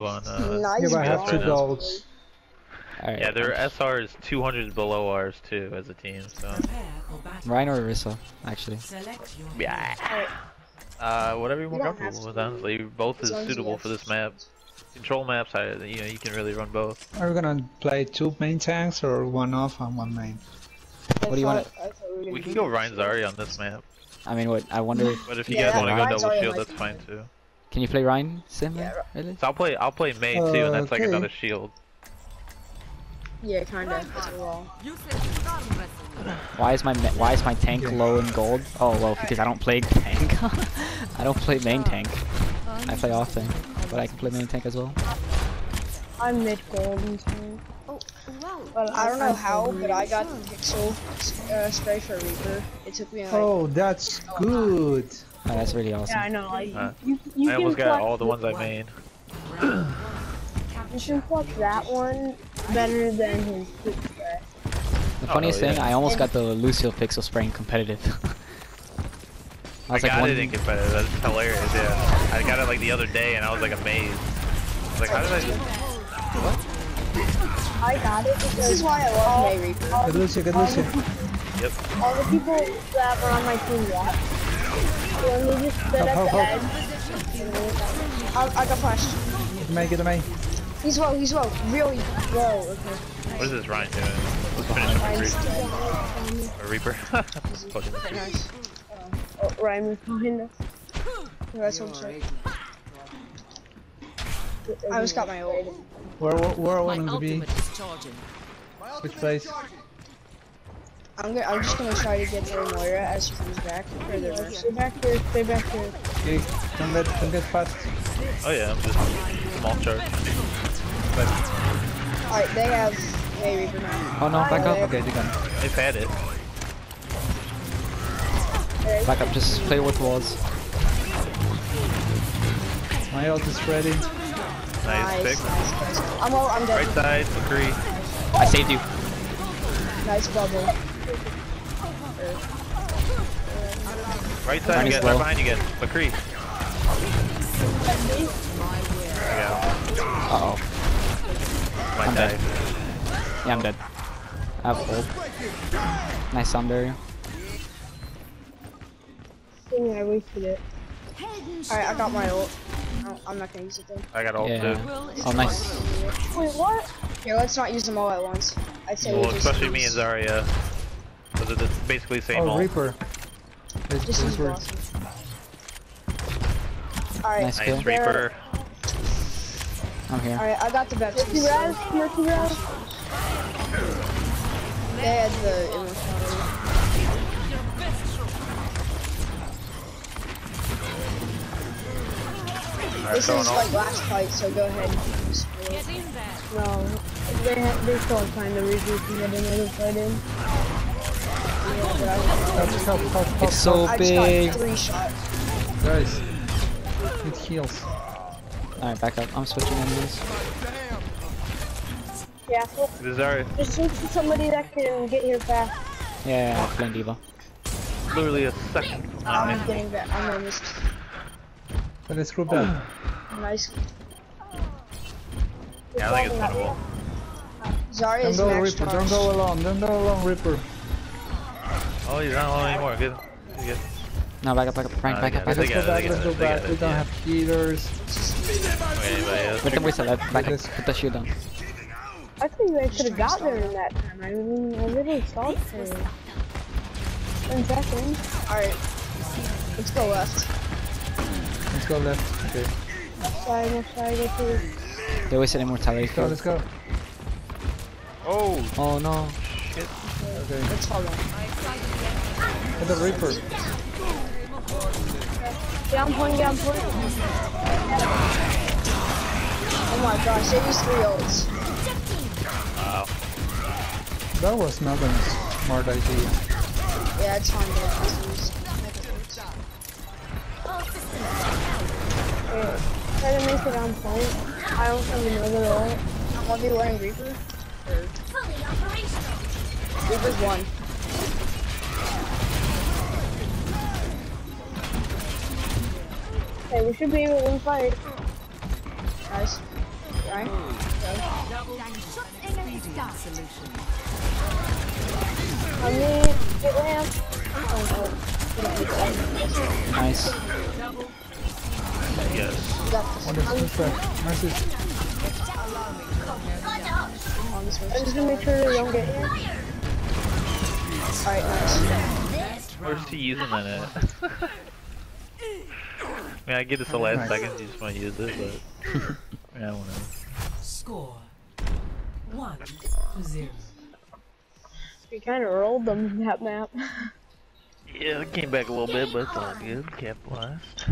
on. Uh, Nice. Yeah, but I have two now. golds. Alright. yeah, their SR is 200 below ours too as a team. So Rein or Orisa, actually. yeah. Uh, whatever you're more We don't have comfortable with, honestly. Both is long as you suitable for this map. Control maps, I, you know, you can really run both. Are we gonna play two main tanks or one off and one main? I What do you wanna- thought- I thought were gonna We can go that. Rein Zarya on this map, I mean, what? I wonder. If, but if you Yeah, guys want to go double shield, that's fine too. Can you play Ryan Sim? Yeah, Really? So I'll play, I'll play Mei too, and that's like Okay. another shield. Yeah, kinda. Why is my Why is my tank low in gold? Oh well, because I don't play tank. I don't play main tank. I play off tank, but I can play main tank as well. I'm mid golden too. Well, I don't know how, but I got the pixel uh, spray for Reaper. It took me like Oh, that's good. Oh, that's really awesome. Yeah, I know. Like Uh, you, you I almost got all the ones I made. You should clutch that one better than his quick spray. The Oh, funniest thing. I almost got the Lucio pixel spray in competitive. I I was got like one. it in competitive. That's hilarious. Yeah, I got it like the other day, and I was like amazed. I was like, how did I just? I got it This is why I love Mei Reaper. Good Lucio, good Lucio. Yep. all the people that were on my team left. When they just stood Help, help, the edge. I, I got flashed. Get the main, get the main. He's low. He's low. Really low. Okay. What is this Rein doing? Let's finish him Rein's with. Reaper. A Reaper. Fucking nice. Oh, Ryan was behind us. Yeah, That's what I'm. I just got my ult. Where, where, where I My want him to be? ultimate is charging. Which place? I'm gonna, I'm just gonna try to get their Moira as she comes back for the verse. Stay back here. Stay back here. Okay, don't get, don't get fast. Oh yeah, I'm just small charge. Alright, they have Mei Reaper now. Oh no, back up. Okay, they got it. They've had it. Back up. Just play with walls. My ult is ready. Nice pick. nice, nice. I'm low. I'm dead. Right side, McCree. I saved you. Nice bubble. Right side Rein again, low. right behind you again. McCree. Yeah, Uh oh. might I'm die. dead. Yeah, I'm dead. I have ult. Nice sound barrier. Dang, I wasted it. Alright, I got my ult. No, I'm not gonna use it though. I got ult Yeah. too. Oh nice. Wait, what? Here, let's not use them all at once. I'd say we Well, just especially me use- and Zarya. Because it's basically the same Oh, ult. Reaper. It's Just use Reaper. Blossom. Alright, Nice kill. Nice Reaper. I'm here. alright, I got the best. Mercy Raz, Mercy Raz. They had the immortality. This is like last fight, so go ahead and use it. No, they ha- they still have time to regroup and get another fight in. Yeah, but I, Help, help, help, help, It's so I big. just got three shots. Guys. It heals. Alright, back up. I'm switching enemies. Yeah, so This is Zarya. just switch to somebody that can get here fast. Yeah, yeah, I'm playing D.Va. Literally a second from my I'm getting that. I'm almost But let's group oh, that. nice. Yeah, I think it's winnable. Zarya Don't is go Reaper, don't go alone, don't go alone Reaper. Oh, he's not alone anymore. Good. Good. No, back up, back up. Frank, Uh, back up, back up. Let's go back, let's go back. We don't have healers. Okay, anybody else? Wait, them wait, left. Back up. This- Put the shield down. I think you guys could have got there in that time. I mean, I literally stalled for 10 seconds. Alright, let's go left. Let's go left. Okay. So I must try to get to They wasted immortality. Let's go, let's go. Oh, Oh no. Okay. Let's hold on. Get the Reaper. Down point, down point. Oh my gosh, they used three ults. wow. That was not a smart idea. Yeah, it's fine. They just used Okay. Try to make it on point. I don't have another ult. I'll be wearing Reaper. Reaper's one. Okay, we should be able to win fight. Nice. trying. I mean, get lamp. Oh Nice. Yes. You got this. What is this? Mercy. On this no. I'm just gonna make sure they don't get here. Alright, nice. Where's he using that at? I mean, I get it's the last Nice. seconds you just want to use it, but yeah, whatever. Score one to zero. We kind of rolled them that map. Yeah, it came back a little bit, but it's all good. Capitalized.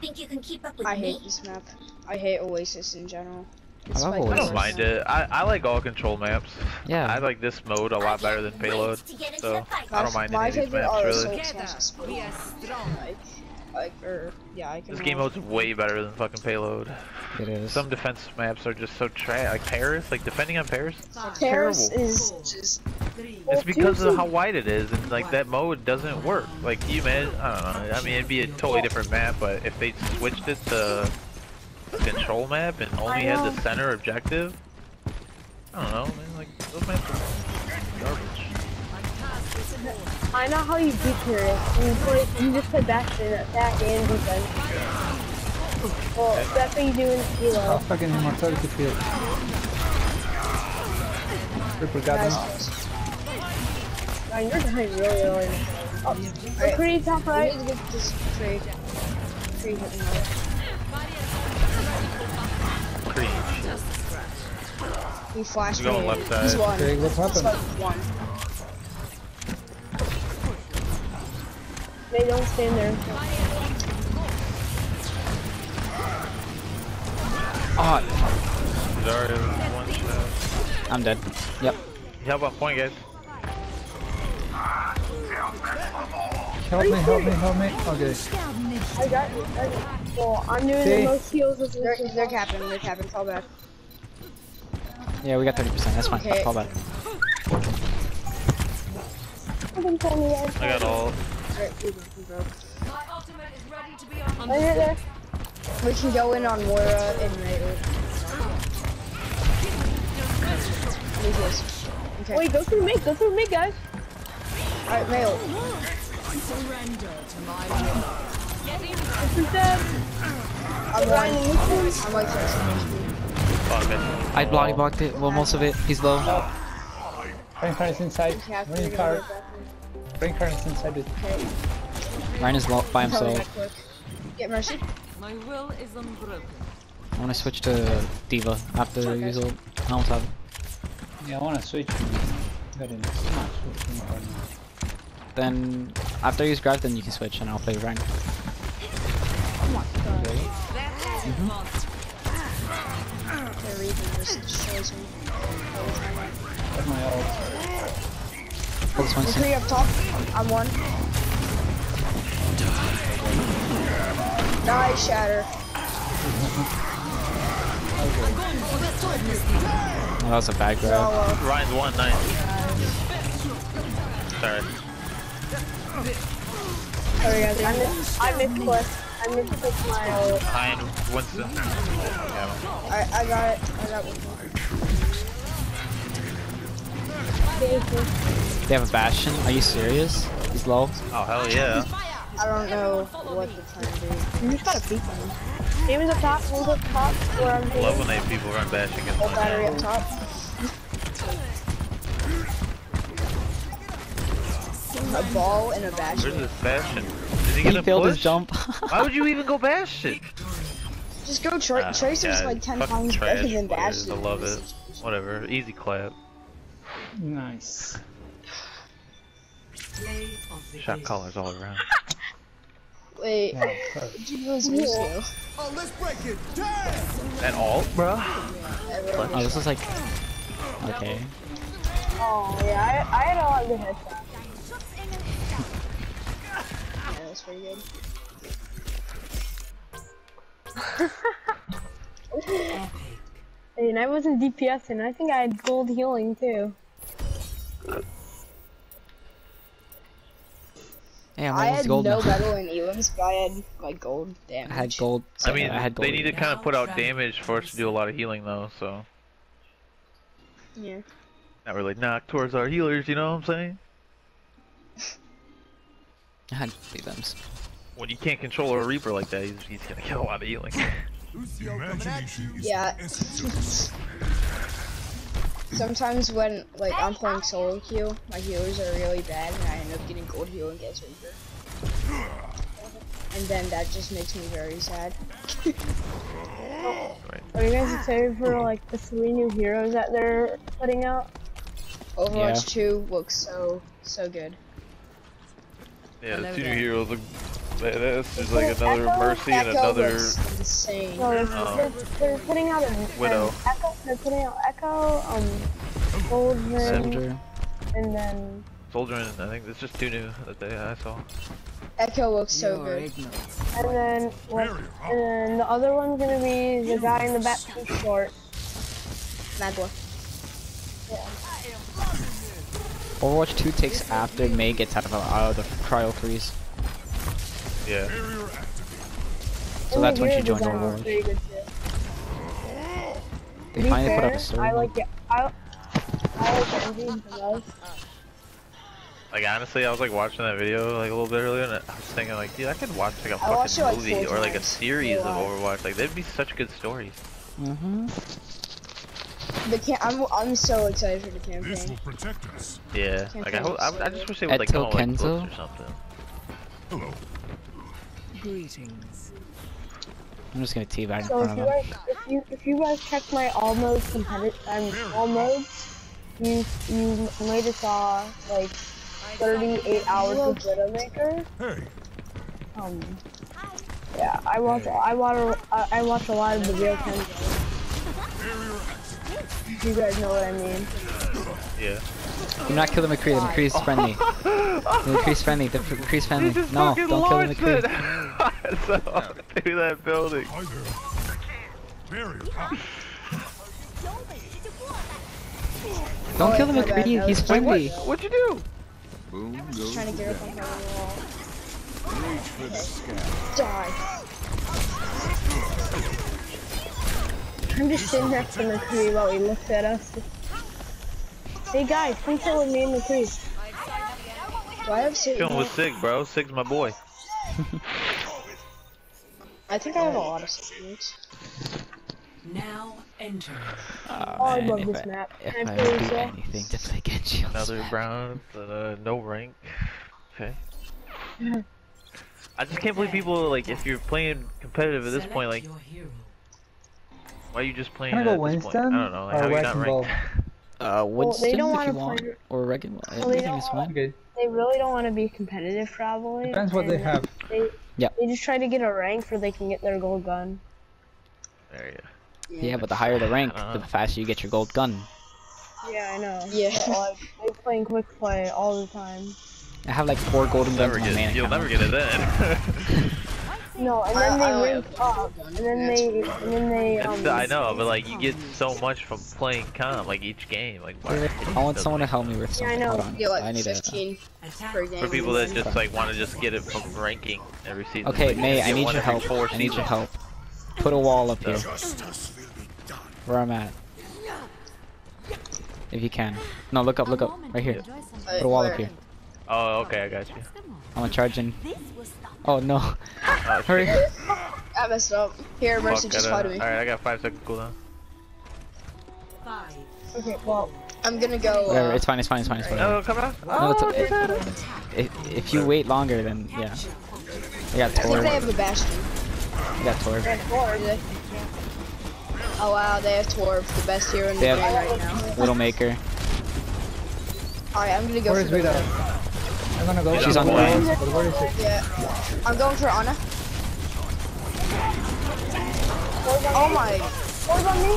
Think you can keep up with I me? hate this map. I hate Oasis in general. It's love my I don't mind it. I, I like all control maps. Yeah. I like this mode a lot better than payload, so I don't mind any of these maps really. Assault Sans Like, like, or, yeah, I can. This game mode's way better than fucking payload. It is. Some defense maps are just so trash. Like Paris, like defending on Paris, Paris terrible. is just. It's because of how wide it is, and like that mode doesn't work. Like you imagine, I don't know. I mean, it'd be a totally different map, but if they switched it to control map and only had the center objective, I don't know. Man, like those maps are garbage. I know how you beat Paris. You play, you just play Bastion, attack and defense. Well, that's what you do in Oh, Halo. fucking immortality field. Reaper got him. Man, you're dying really early. Oh, Alright. pretty top I right. need to get this trade. Trade hitting right. Pretty. He flashed We're going me. left He's one. Okay, what He's like one. They don't stand there. Ah. Oh, Zarya one shot. I'm dead. Yep. Help on point, guys. Help me, help me, help me. Okay. I got you. I got you. Well, I'm doing See? the most heals with They're, they're capping. They're capping. Fall back. Yeah, we got 30%. That's fine. Okay. Fall back. I can tell me guys. I got all. Alright, we broke. We. Right here. We can go in on Moira and Raid. Leave. Okay. Wait, go through me. Go through me, guys. Alright, Mail. This is dead. I'm Ryan, blind. I'm like this. Fuck it. I blocky blocked it. Well, most of it. He's low. Reinhardt is inside. Yeah, we're gonna Reinhardt. go back Reinhardt is inside it. in. Okay. Rein is low by himself. Get Mercy. My will is unbroken. I want to switch to D.Va after the usual. I almost have it. Yeah, I wanna switch. Very nice. Ah, switch right now. Then after you use Grab, then you can switch, and I'll play rank. The Reaper just destroys me. all the time. Got my ult. Pull this one. There's three up top. I'm one. Nice shatter. Oh, that was a bad They're grab. Oh, all low. Rein's one, nice. Sorry. Sorry, guys. I missed. I missed cliff. I missed cliff my uh, ult. Behind Winston. Yeah. Alright, I got it. I got one. They have a Bastion. Are you serious? He's low. Oh hell yeah. I don't know what the time is. You just gotta beat them. Game is up top. One's up top. Where I'm Love when they people run Bastion against Full battery my up top. A ball and a Bastion. Where's bastion. this Bastion? Is he He gonna failed push? his jump. Why would you even go Bastion? Just go tra Ah, Tracer's God, like 10 fucking times better than Bastion. I love it. Whatever, easy clap. Nice. Play of the Shot game. callers all around. Wait, Yeah, perfect. did you lose Lucio? And alt, bro? oh, oh this is like. Okay. Oh yeah, I, I had a lot of good headshots. Yeah, that's pretty good. And I wasn't DPS and I think I had gold healing too. Hey, I'm I had gold no now. metal in Elam's, but I had like gold damage. I had gold. I mean, I had gold. they need to kind of put out damage for us to do a lot of healing though, so Yeah. not really knock towards our healers. You know what I'm saying? I had three limbs. When you can't control a Reaper like that, he's, he's gonna get a lot of healing. Imagination is Yeah. Sometimes when like I'm playing solo queue, my healers are really bad, and I end up getting gold heal and against Reaper. And then that just makes me very sad. Are you guys excited for like the three new heroes that they're putting out? Overwatch 2 looks so so good. Yeah, the two new heroes look badass. There's like another Echo- Mercy and Echo another. looks insane. No, they're, Oh. they're, they're putting out a Widow. Echo. They're putting out Echo, um, Goldman, Soldier. and then Soldier and I think it's just two new that they I saw. Echo looks so good. and then what? And then the other one's gonna be the guy in the back too short. Magua. Overwatch 2 takes after Mei gets out of, out of the cryo freeze. Yeah. So that's when she joined design was Overwatch. pretty good too. They To be finally put up a story. I like it. I, I like the the. Like honestly, I was like watching that video like a little bit earlier, and I was thinking like, dude, I could watch like a I fucking it, like, movie or like a times. series of Overwatch. Like that'd be such good stories. Mm-hmm. The cam I'm I'm so excited for the This campaign. will protect us. Yeah. Can't Like I, hope, I, I just wish they would like Eto come out like, books or something. Hello. Greetings. I'm just gonna teabag in So if front you of them. guys, if you if you guys check my all modes competitive, um, all modes, you you might have saw like 38 hours of Widowmaker. Hey. Um, yeah, I watch I watch I I watch a lot of the real time. Barrier activated. You guys know what I mean. Yeah. Do not kill the McCree, the McCree is friendly. The McCree's friendly, the McCree's friendly. No, don't kill the McCree. so, through that building. Hi there. Barrier up. Don't Oh, kill the my McCree, he's was- friendly. What'd you do? Just trying to get up on top of the wall. Die. I'm just sitting next to McCree while he looks at us. Hey guys, come chill with me and McCree. Do I have Satan? Chilling with Sig, bro. Sig's my boy. I think I have a lot of Satans. Now enter. Oh, Oh, I love this I- map. If Can I I play do this yet? anything to play Genji on Another map. brown, uh, no rank. Okay. I just can't believe people like if you're playing competitive at this point, like your hero. Why are you just playing Can I at go this point? I don't know. Like, or how are you not Wrecking Ball? ranked? Uh, Winston they don't if wanna you play- want, or Regan. Well, they don't is fine. Okay. They really don't want to be competitive probably. Depends what they have. They, Yeah. they just try to get a rank where they can get their gold gun. There you go. Yeah, but the higher the rank, Uh-huh. the faster you get your gold gun. Yeah, I know. Yeah. But, like, they playing quick play all the time. I have like four golden guns Never in my you'll never get it then. No, and then I they only rank have up, and then they, and then they, um, I know, but like you get so much from playing comp, like each game. Like why? I want someone to help me with something. Yeah, I know. Hold on. You get like I need to. 15 Attack. per game. For people that just like want to just get it from ranking every season. Okay, like, Mei, I need your every help. four I need your help. Put a wall up here, Justice will be done. where I'm at. If you can. No, look up, look up. Right here. Put a wall up here. Oh, okay, I got you. I'm gonna charge in. Oh no. Oh, Hurry. I messed up. Here, Mercy, Fuck, just gotta- fly me. Alright, I got five seconds cooldown. Five. okay, well, I'm gonna go. Whatever, Uh, it's fine, it's fine, it's fine, it's fine. Oh, come on. No, it's, it, if, if you wait longer, then yeah. I got I think they have the Bastion. I got Tor. Do they? Oh wow, they have Torb, the best hero in the game right now. Widowmaker. Alright, I'm gonna go Where for is the Vida? I'm gonna go. She's on the But lane. where is it? Yeah. I'm going for Ana. Oh my. hold on me.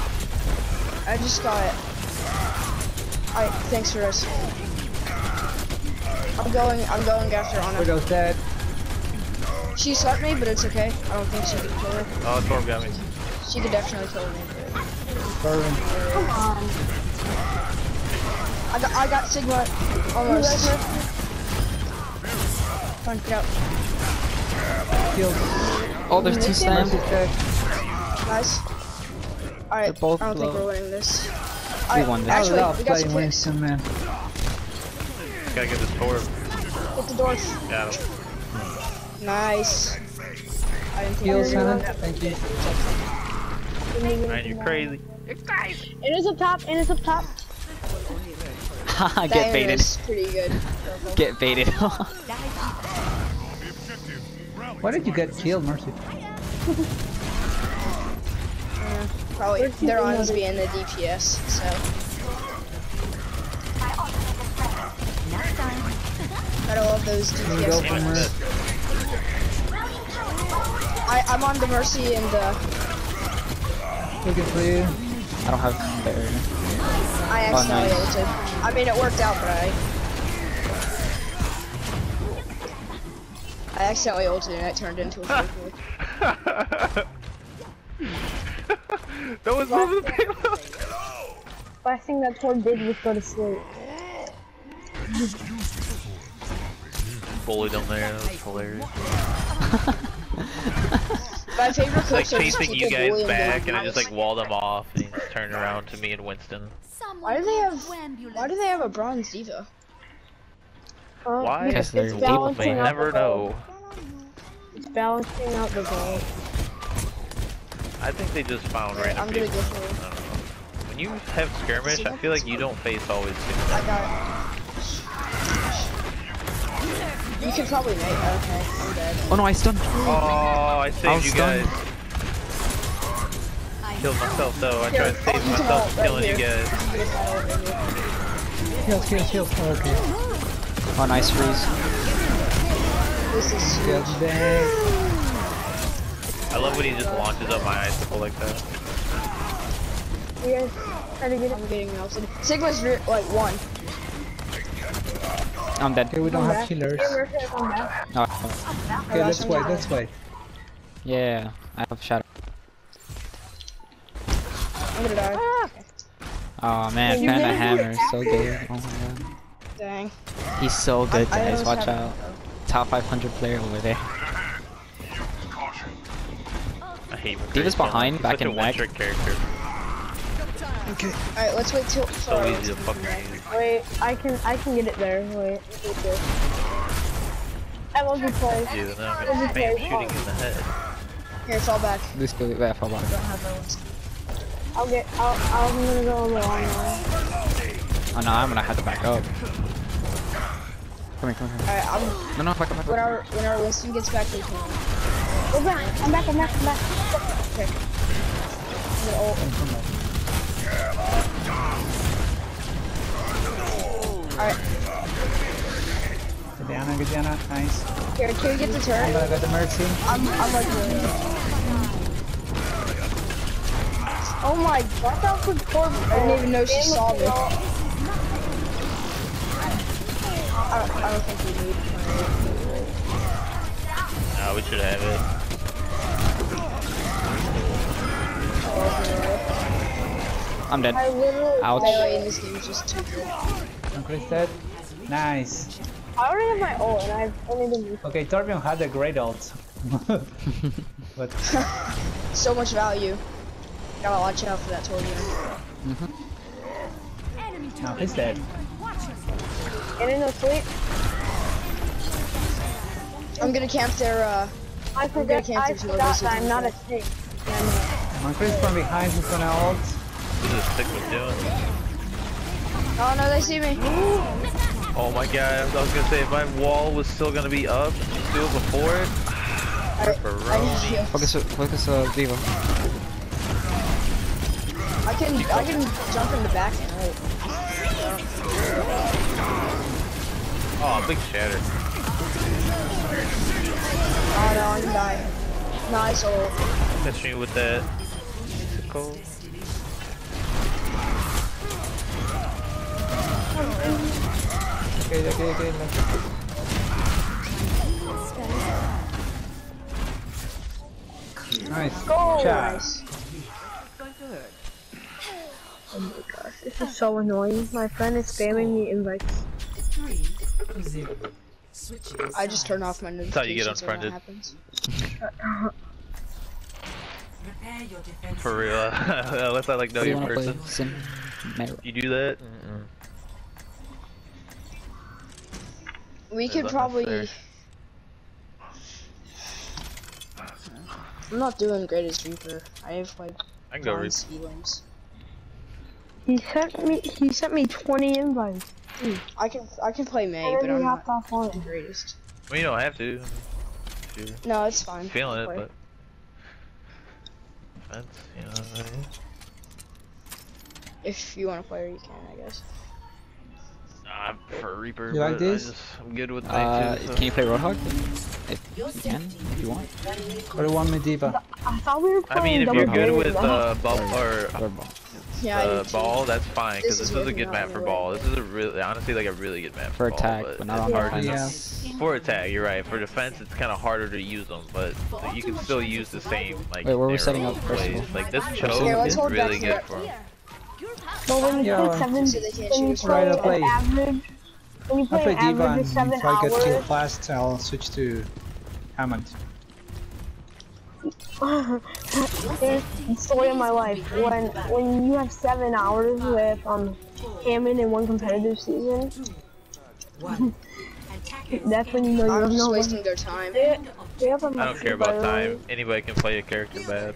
I just got it. Alright, thanks for this. I'm going, I'm going after Ana. Widow's dead. She swept me, but it's okay. I don't think she could kill her. Oh, Torb got me. She could definitely kill me. Burn. Come on. I got, I got Sigma almost. Come on, get out. Shield. Oh, there's two Sam. Mercy's. Nice. Alright, I don't think we're winning this. We Alright, won this. I Actually, love we got some playing clicks. Winston, man. Gotta get this door. Get the doors. Got him. Nice. I didn't think Heal, we were doing Shannon. Thank you. Man, you're crazy. It is up top. It is up top. Haha, That get baited. pretty good. Get baited. The objective. Rally. Why did you get killed, Mercy? Probably they're on us being the DPS, so. Gotta love those Here go DPS. for I, I'm on the Mercy and uh, Looking for you. I don't have barrier. I accidentally nice. ulted. I mean, it worked out, but I. I accidentally ulted and it turned into a fake ult. that was moving the payload. Last thing that Tor did was go to sleep. Bullied him there. That was hilarious. My favorite Like clips are just chasing you guys back, and I just like walled them off, and he turned around to me and Winston. Why do they have? Why do they have a bronze D.Va? Uh, Why? Because they're it's balancing May out never the gold. know. It's balancing out the gold. I think they just found right, random I'm gonna people. go for I don't know. When you have skirmish, I feel like you don't face always skirmish. I got it. You could probably make Okay, I'm dead. Oh no, I stunned. Oh, I saved was you stunned. guys. Killed myself though. I tried to save myself ult from right killing you guys. Get a fire right here. Heal, heal, heal. Oh, okay. Oh, nice freeze. This is Get I love when he just launches up my icicle like that. You guys try to get it. I'm getting melted. Sigma's like one. I'm dead. Okay, we don't Come have back. healers. Hey, Mercy, come back. Oh, Okay, let's wait, let's wait. yeah. I have shadow. I'm gonna die. Oh man, Panda. Hammer is so good. Oh my god. Dang. He's so good, I- I guys. almost Watch out. Top 500 player over there. I hate D.Va's behind, he's back such in a back. one-trick. Alright, let's wait till. So sorry, easy to fucking use. Wait, I can I can get it there. Wait. wait there. I love you play. You and then I'm gonna spam shooting in the head. Here, fall back. This goes back for a while. Don't have no ones. I'll get. I'll, I'm gonna go on the long one. Oh no, I'm gonna have to back up. Come here, come here. Alright, I'm. No, no, back up, back When up. our when our Winston gets back, we can. Go back. I'm back. I'm back. I'm back. Okay. I'm gonna ult. Alright, Get Diana, get Diana. Nice. here, can we get the I'm turret? gonna get the Mercy. I'm, I'm like, really- Oh my god, that was poor. I didn't even know she saw me. I don't, I don't think we need. Nah, we should have it. I'm dead. I literally. Ouch. Melee in this game is just too good. I'm Chris dead. Nice. I already have my ult, and I've only been using. Okay, Torbjorn had a great ult. but So much value. Gotta watch out for that Torbjorn. now he's dead. And in the sleep, I'm gonna camp their, uh, I forgot. can't I forgot that I'm not a you. snake. My Chris from behind, he's gonna ult. What is Sigma doing? oh no, they see me. Oh my god, I was gonna say, if my wall was still gonna be up, still before it. Alright, I need Pepperoni. heals. Focus, focus, uh, Vivo. I can, I can jump in the back and ult. Oh, big shatter. Oh no, I'm gonna. Nice ult. Catch me with that. Sickle. Okay, okay, okay. Let's... Nice. Oh, Go! Nice. Oh my gosh, this is so annoying. My friend is spamming me invites. Three, zero. Switching I just turn off my notifications how you get notifications when that unfriended. happens. Prepare your defense. For real. Unless I like know What you you in wanna play? person. Sim You do that? Mm-mm. We Is could probably. I'm not doing great as Reaper. I have like I can go nine read. ceilings. He sent me. He sent me 20 invites. I can I can play Mei, but I'm not hopped the greatest. Well, you don't have to. If you're No, it's fine. feeling it, play. but. That's, you know, what I mean? If you want to play, you can, I guess. I'm for Reaper. You like this? I just, I'm good with Uh, things. can you play Roadhog? If you can, if you want. What do you want me, I thought we were playing I mean, if you're good with though. uh, ball or Road ball. Yeah, uh, ball, that's fine because This this, is is a good map for ball. This is a really, honestly, like a really good map For for, attack, ball, but not on hard defense. Yeah. For attack, you're right. For defense, it's kind of harder to use them, but you can still use the same like. Wait, where are we setting up first of plays. Like this choke of Yeah, is really good for him. But when you Yeah, play well, seven, So when you shoot play Right, I an play. average, when you I play play an D.Va, average and of seven if I get hours, killed fast, I'll switch to Hammond. There's story of my life. When when you have seven hours with um Hammond in one competitive season, One. That's when you know you're I'm just no wasting their time. They, they have a I don't care about the way. time. Anybody can play a character bad.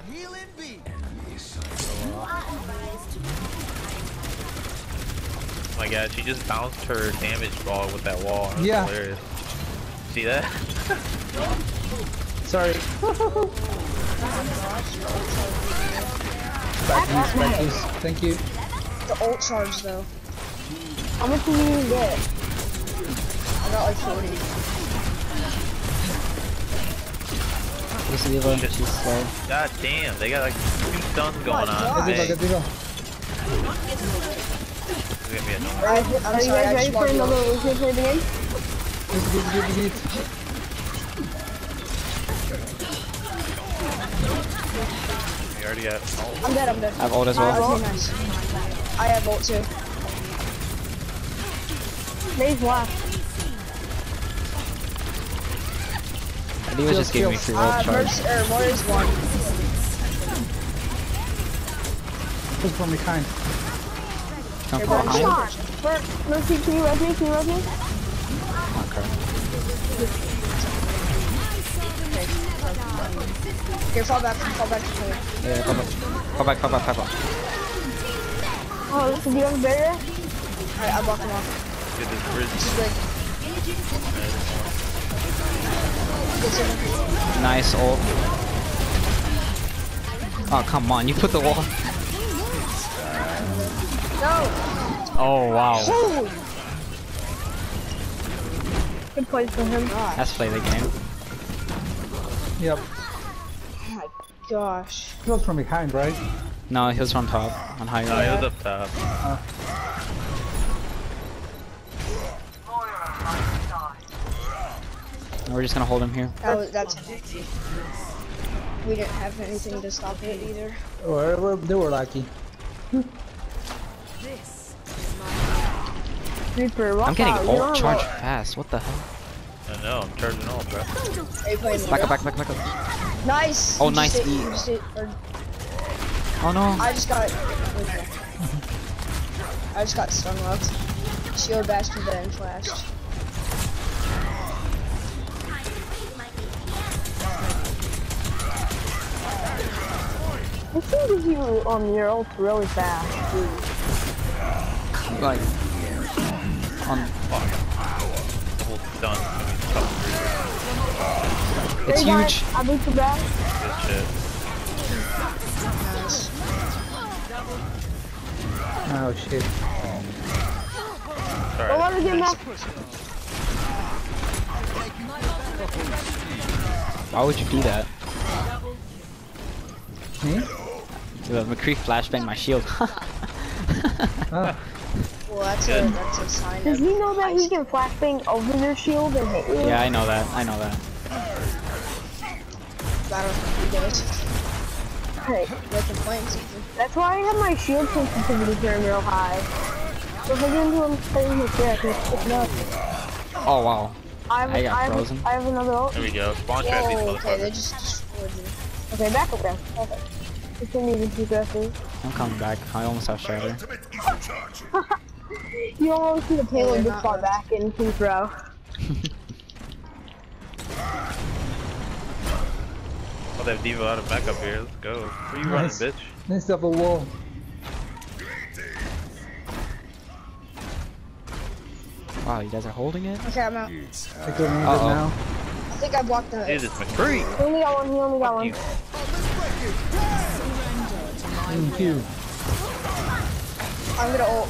Oh my god, she just bounced her damage ball with that wall. That Yeah. Hilarious. See that? Sorry. Back use, back use. Thank you. The ult charge though. How much do you get? I got like 40. This is D.Va, she's slow. God damn, they got like two stuns oh going on. Get D.Va, Dang, get D.Va. it's gonna be annoying. I, Are you guys ready for another to. Lucian play the game? Already got. I'm dead, I'm dead. I have ult as Okay, well. nice. I have ult too. Mei's left. D.Va just gave me free ult Uh, charge. Merc, er, Warriors one. Push from behind. Come Here, from bro. Come behind. on. Mercy, can you res me? Can you res me? Here, fall back, fall back to play. Yeah, come back. Come back, come back, come back. Oh, so do you have a barrier? Alright, I blocked him off. get this bridge. This is good. Good signal. Nice ult. Oh, come on, you put the wall. No! Oh, wow. Holy Good place for him. god. Let's play the game. Yep. Oh my gosh. He was from behind, right? No, he was from top, on high No, he was up top. And We're just gonna hold him here. That was, that's. We didn't have anything to stop it either. Oh, well, well, they were lucky. Reaper, walk I'm getting out. You ult have charged fast. What the hell? I know, I'm charging all, bro. Are you Back up, back, back, back up. Nice! Oh, nice just did- E. you just did- or- Oh no. I just got. okay. I just got stun locked. Shield bashed and then flashed. This thing gives you um your ult really fast. Like, on. Double stun. It's Hey, guys, huge. I beat you back. Good shit. Nice. Oh shit. Don't Alright. let her get back. Why would you do that? Me? The McCree flashbang my shield. Oh, Well, that's a that's a sign Does of. he know that he can flashbang over your shield and hit you? yeah, I know that. I know that. I don't think he does. Hey, They can play that's why I have my shield sensitivity turned real high. So if I get into him playing his deck, it's it's nuts. Oh wow. I have, I got I have, frozen. I have another ult. There we go. Spawn trap these Oh, okay, they just destroyed me. Okay, back up there. Okay. This isn't even too aggressive. I'm coming back. I almost have Shatter. You almost see the payload they're just not fought left. back in King's Row. Oh, they have D.Va out of back up here. Let's go. Where you running, Nice. bitch? Nice double wall. Wow, you guys are holding it? Okay, I'm out. I couldn't need it Uh-oh. now. I think I blocked the. Dude, it's McCree. He only got one, he only got one. Thank you. I'm gonna ult.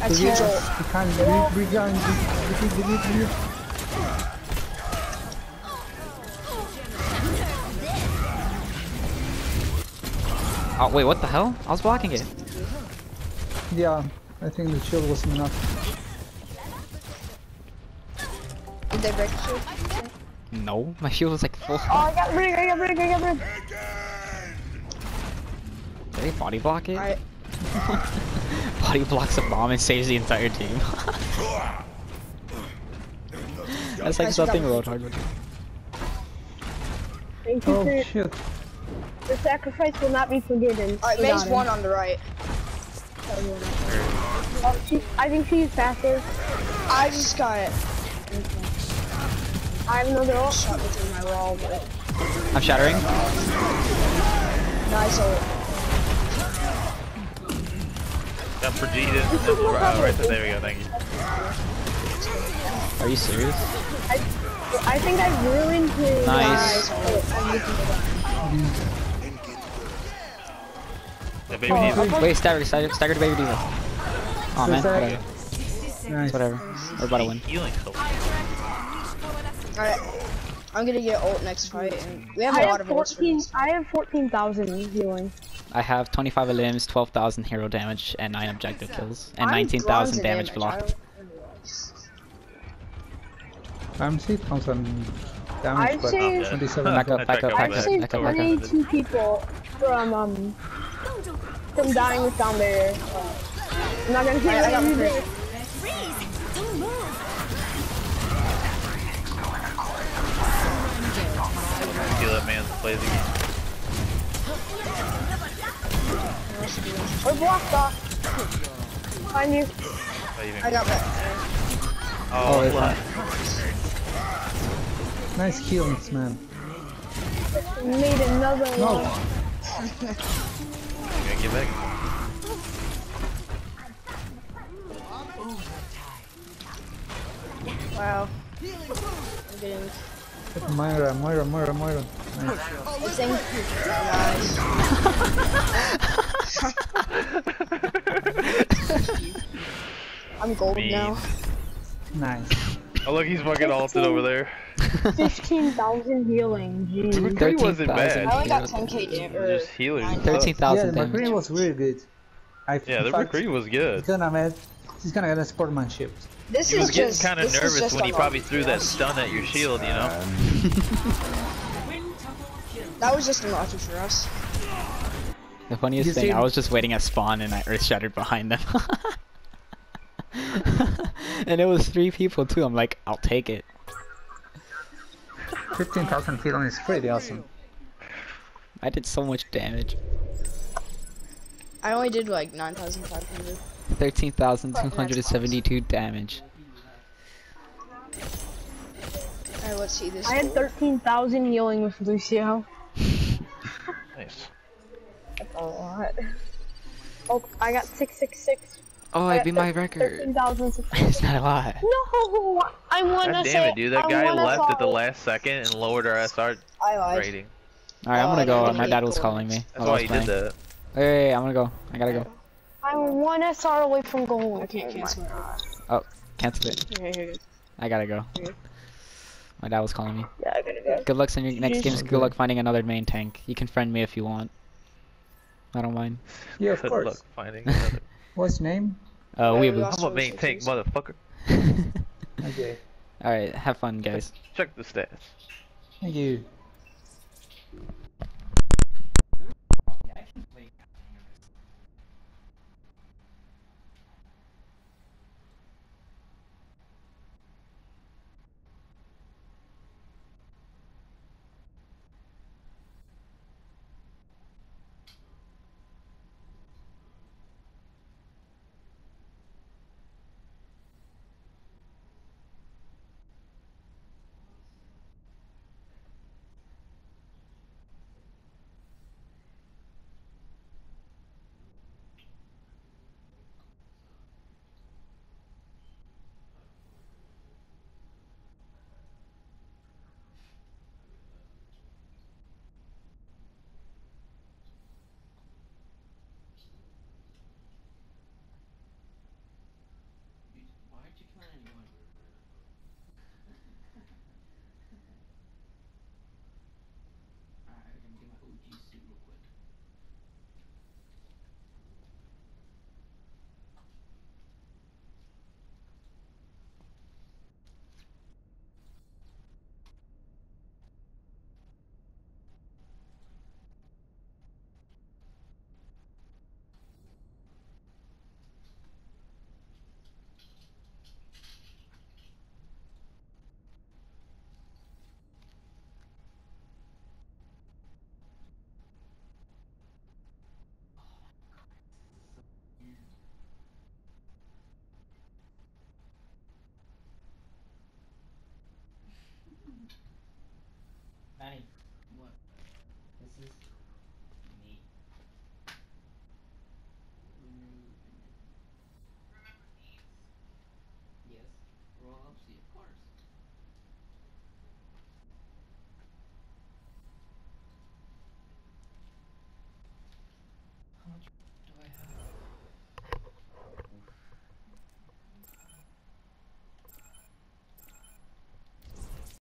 That's huge ult. You can't re- rejoin. Delete, delete, delete. Oh, wait, what the hell? I was blocking it. Yeah, I think the shield was enough. Did they break the shield? No, my shield was like full. Oh, I got rig, I got rig, I got rig. Did they body block it? Alright. Body blocks a bomb and saves the entire team. That's like Guys, we got something one. Roadhog would do. Thank you Oh for shit. the sacrifice will not be forgiven. Alright, We May's got him. one on the right. Oh, she, I think she's faster. I just got it. I have another ult. Shot between my wall, but I'm shattering. nice ult. Got Brigitte. Uh, right there. There we go. Thank you. Are you serious? I think I ruined his. Nice. Yeah, baby D.Va. Wait, stagger, stagger, stagger to baby D.Va. Oh man, whatever. Nice. Whatever. We're about to win. Alright. I'm gonna get ult next fight. And we have I a lot have of ults for 14. this. I have 14,000 healing. I have 25 limbs, 12,000 hero damage, and 9 objective kills, and 19,000 damage I blocked. I'm 6,000 I'd damage, but say- Yeah. 27 Back up, back up, Back I'd up, say back up, back up. 22 people from um from dying with down there. I'm not gonna kill I- I got say three. it. Feel that man's plays again. We're blocked off. Find you. Not I got that. Oh, it's what? Nice kills, man. Made another No. one. You gotta get back. Wow. I'm getting Moira, Moira, Moira, Moira. Nice. Nice. I'm gold Mean. now. Nice. Oh look, he's fucking ulted over there. 15,000 healing. Jeez. Dude, McCree wasn't 13,000 bad. I only got 10k damage. Just healers. and Yeah, 13,000 the damage. McCree was really good. I, Yeah, the in fact, McCree was good. He's gonna man, he's gonna get a sportsmanship. This He is was getting kind of nervous when he probably threw that stun at your shield, you know? That was just unlucky for us. The funniest You thing, see- I was just waiting at spawn and I earth shattered behind them. and it was three people too. I'm like, I'll take it. 15,000 feet is pretty awesome. I did so much damage. I only did like 9,500. 13,272 damage. Alright, let's see this. I had 13,000 healing with Lucio. Nice. That's a lot. Oh, I got 666. Oh, I beat my record. 13,600. It's not a lot. No, I want God to damn it, dude. That I guy wanna left at the solve- last second and lowered our SR I lied. rating. Alright, I'm Oh, gonna go. My dad was calling me. That's I why was he playing. did that. Wait, wait, wait, I'm gonna go. I gotta go. I'm one SR away from gold. I can't oh, cancel it. Cancel it. Okay, here, here. I gotta go. My dad was calling me. Yeah, I gotta go. Good luck in your next games. Good luck finding another main tank. You can friend me if you want. I don't mind. Yeah, of Good course. luck finding another. What's your name? Uh, Yeah, we weeaboo. lost I'm a main tank, motherfucker. Okay. Alright, have fun, guys. Check the stats. Thank you.